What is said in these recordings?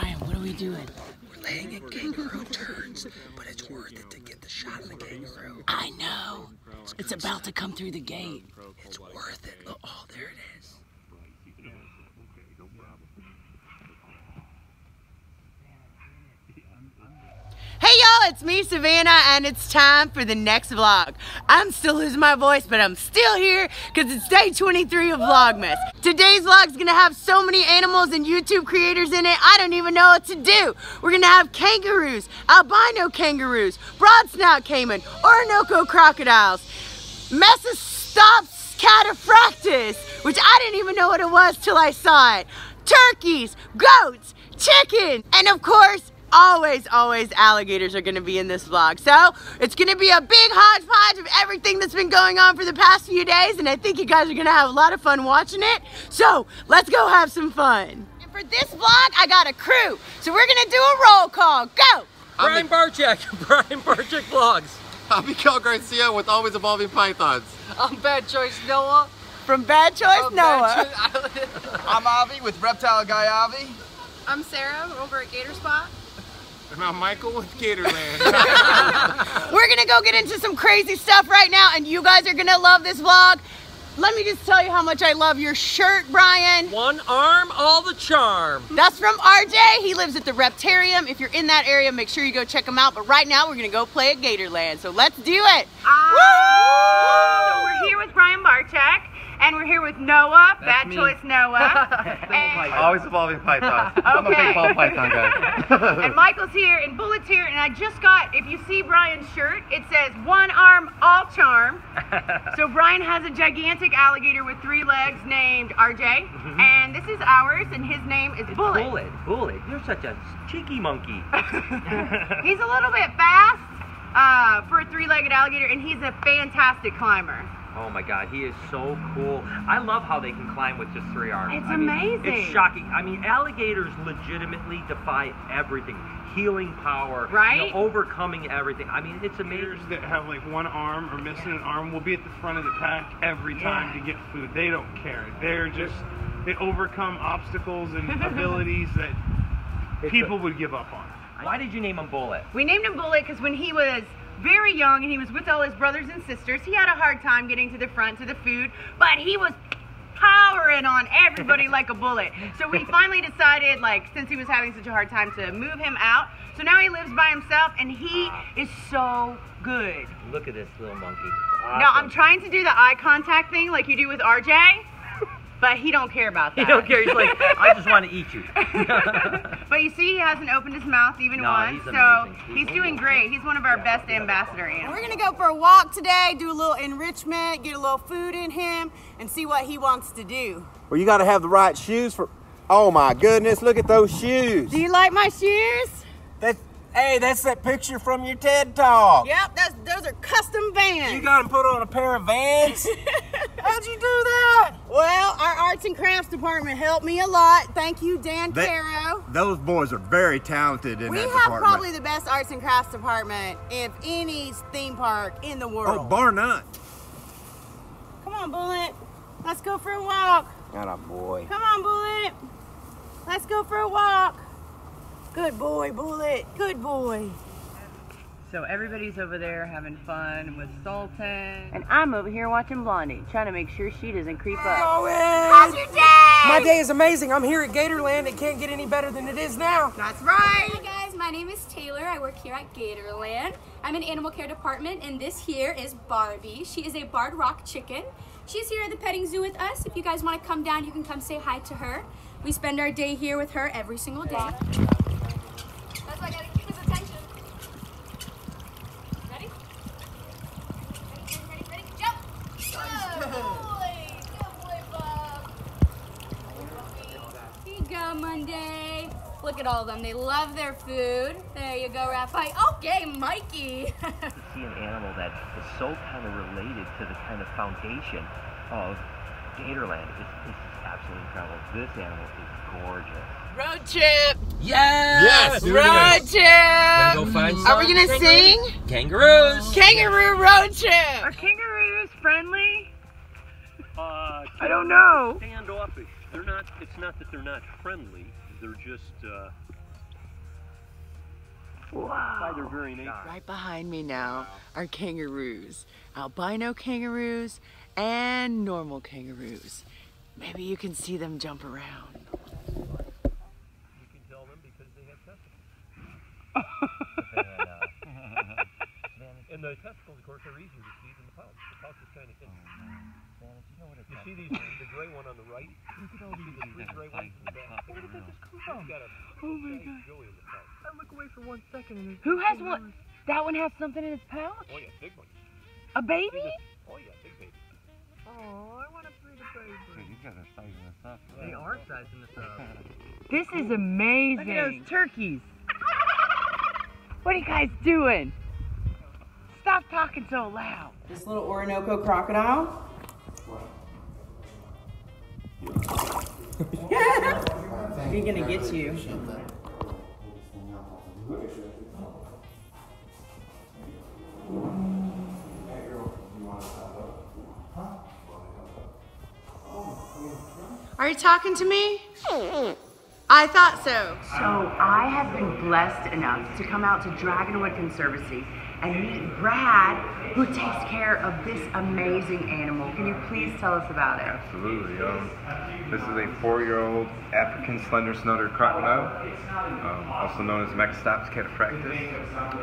Brian, what are we doing? We're laying in kangaroo turns, but it's worth it to get the shot of the kangaroo. I know. It's about to come through the gate. It's worth it. Look, oh, there it is. Hey y'all, it's me, Savannah, and it's time for the next vlog. I'm still losing my voice, but I'm still here because it's day 23 of Vlogmas. Today's vlog is gonna have so many animals and YouTube creators in it, I don't even know what to do. We're gonna have kangaroos, albino kangaroos, broad snout caiman, Orinoco crocodiles, Mecistops cataphractus, which I didn't even know what it was till I saw it, turkeys, goats, chicken, and of course, always, always alligators are gonna be in this vlog. So it's gonna be a big hodgepodge of everything that's been going on for the past few days, and I think you guys are gonna have a lot of fun watching it. So let's go have some fun. And for this vlog, I got a crew. So we're gonna do a roll call. Go! Brian Barczyk, Brian Barczyk Vlogs. I'm Miguel Garcia with Always Evolving Pythons. I'm Bad Choice Noah. From Bad Choice oh, Noah. I'm Avi with Reptile Guy Avi. I'm Sarah over at Gator Spot. And I'm Michael with Gatorland. We're gonna go get into some crazy stuff right now, and you guys are gonna love this vlog. Let me just tell you how much I love your shirt, Brian. One arm, all the charm. That's from RJ. He lives at the Reptarium. If you're in that area, make sure you go check him out. But right now, we're gonna go play at Gatorland. So let's do it. Ah. So we're here with Brian Barczyk, and we're here with Noah, Bad Choice Noah, and, Always Evolving Pythons. I'm a big ball python guy. and Michael's here, and Bullet's here, and I just got, if you see Brian's shirt, it says one arm, all charm. So Brian has a gigantic alligator with three legs named RJ, and this is ours, and his name is Bullet. Bullet, bullet. You're such a cheeky monkey. He's a little bit fast uh, for a three-legged alligator, and he's a fantastic climber. Oh my god, he is so cool. I love how they can climb with just three arms. It's I mean, amazing. It's shocking. I mean, alligators legitimately defy everything. Healing power, you know, Right? overcoming everything. I mean, it's amazing. Gators that have like one arm or missing an arm will be at the front of the pack every time to get food. They don't care. They're just they overcome obstacles and abilities that people would give up on. Why did you name him Bullet? We named him Bullet because when he was very young and he was with all his brothers and sisters, he had a hard time getting to the front to the food, but he was powering on everybody like a bullet. So we finally decided, like, since he was having such a hard time, to move him out. So now he lives by himself and he is so good. Look at this little monkey. Now I'm trying to do the eye contact thing like you do with RJ, but he don't care about that. He don't care. He's like, I just want to eat you. But you see, he hasn't opened his mouth even No, once, he's so amazing. he's doing great. He's one of our best ambassador animals. We're gonna go for a walk today, do a little enrichment, get a little food in him, and see what he wants to do. well, you got to have the right shoes for. Oh my goodness! Look at those shoes. Do you like my shoes? That's, hey, that's that picture from your TED Talk. Yep, that's those are custom vans. You got them put on a pair of Vans. How'd you do that? well, our arts and crafts department helped me a lot. Thank you, Dan They- Caro. Those boys are very talented in We that have probably the best arts and crafts department if any theme park in the oh, world. oh, bar none. Come on, Bullet. Let's go for a walk. Got a boy. Come on, Bullet. Let's go for a walk. Good boy, Bullet. Good boy. So everybody's over there having fun with Sultan. And I'm over here watching Blondie, trying to make sure she doesn't creep up. How's your day? My day is amazing. I'm here at Gatorland. It can't get any better than it is now. That's right. Hi guys, my name is Taylor. I work here at Gatorland. I'm in animal care department and this here is Barbie. She is a Barred Rock chicken. She's here at the petting zoo with us. If you guys want to come down, you can come say hi to her. We spend our day here with her every single day. That's why I gotta keep his attention. Ready? Ready, ready, ready, ready, jump! Good boy! Good boy, Bob! Here Monday. Look at all of them. They love their food. There you go, Raphael. Okay, Mikey. see an animal that is so kind of related to the kind of foundation of Gatorland is, is absolutely incredible. This animal is gorgeous. Road trip. Yes! Yes, Road trip. Go find Are we gonna sing? Kangaroos! Kangaroo road trip. Are kangaroos friendly? Uh, I don't know. standoffish. They're not. It's not that they're not friendly. They're just uh, by their very nature. Right behind me now are kangaroos. Albino kangaroos and normal kangaroos. Maybe you can see them jump around. You can tell them because they have testicles. and the testicles, of course, are easier to see than the pouch. The pouch is kind of thin. You see these, the gray one on the right? Look at all these three gray ones in the back. Where did that just come from? Got a Oh my God. Joey in the pouch. I look away for one second and Who has one? That one has something in its pouch? Oh yeah, big one. A baby? Oh yeah, big baby. Oh, I want to breed a baby. These guys are sizing this up. They are sizing this up. This is amazing. Look at those turkeys. What are you guys doing? Stop talking so loud. This little Orinoco crocodile. He's gonna get you. Are you talking to me? I thought so. So I have been blessed enough to come out to Dragonwood Conservancy and meet Brad, who takes care of this amazing animal. Can you please tell us about it? Absolutely. Um, this is a four-year-old African slender snouted crocodile, um, also known as Mecistops cataphractus.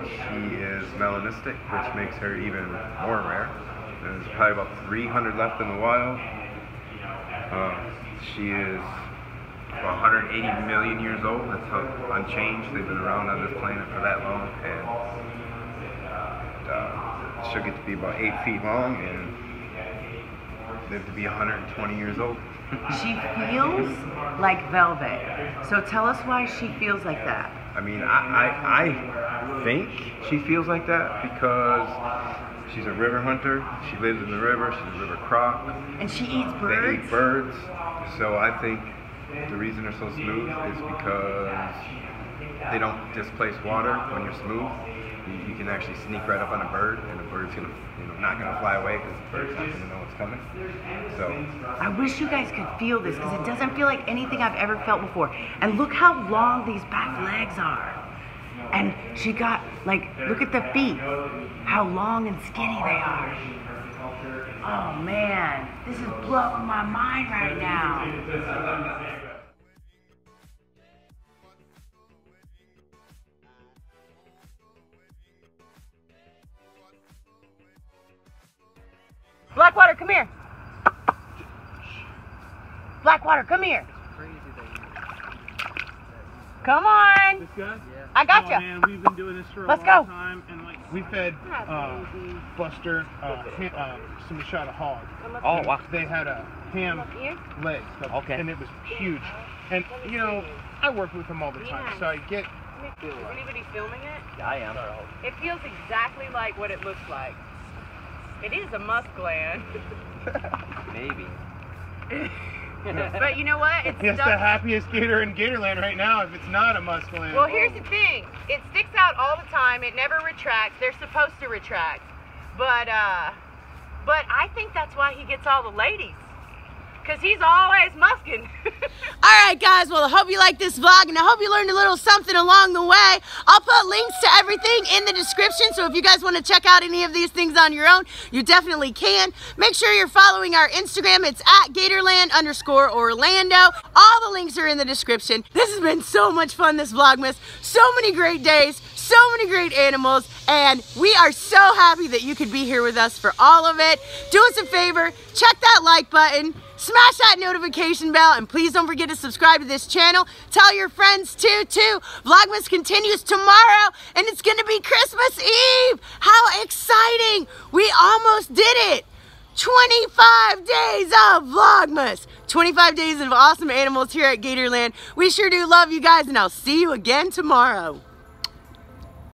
She is melanistic, which makes her even more rare. There's probably about 300 left in the wild. Um, she is about 180 million years old. That's how unchanged. They've been around on this planet for that long, and uh, she'll get to be about eight feet long and live to be 120 years old. She feels like velvet. So tell us why she feels like that. I mean, I, I, I think she feels like that because she's a river hunter. She lives in the river. She's a river croc. And she eats birds. They eat birds. So I think the reason they're so smooth is because they don't displace water when you're smooth. You, you can actually sneak right up on a bird, and the bird's gonna, you know, not gonna fly away because the bird's not gonna know what's coming. So I wish you guys could feel this because it doesn't feel like anything I've ever felt before. And look how long these back legs are. And she got, like, look at the feet, how long and skinny they are. Oh man, this is blowing my mind right now. Blackwater, come here. Blackwater, come here. Come on. This guy? I got oh, ya. man, we've been doing this for a Let's long go. time, and like we fed uh, Buster uh, ha- uh, some shot of hog. Oh, wow. They had a ham leg, so- Okay. and it was huge. And you know, I work with him all the time, so I get. Is anybody filming it? I am. It feels exactly like what it looks like. It is a musk gland. Maybe. but you know what? It's It's stuck- the happiest gator in Gatorland right now. If it's not a muscling. Well, here's the thing. It sticks out all the time. It never retracts. They're supposed to retract. But uh but I think that's why he gets all the ladies. Cuz he's always musking. All right, guys. Well, I hope you liked this vlog, and I hope you learned a little something along the way. I'll put links to everything in the description, so if you guys want to check out any of these things on your own, you definitely can. Make sure you're following our Instagram. It's at Gatorland underscore Orlando. All the links are in the description. This has been so much fun, this Vlogmas. So many great days, so many great animals, and we are so happy that you could be here with us for all of it. Do us a favor, check that like button, smash that notification bell, and please don't forget to subscribe to this channel. Tell your friends too, too. Vlogmas continues tomorrow, and it's gonna be Christmas Eve. How exciting! We almost did it. 25 days of Vlogmas. 25 days of awesome animals here at Gatorland. We sure do love you guys, and I'll see you again tomorrow.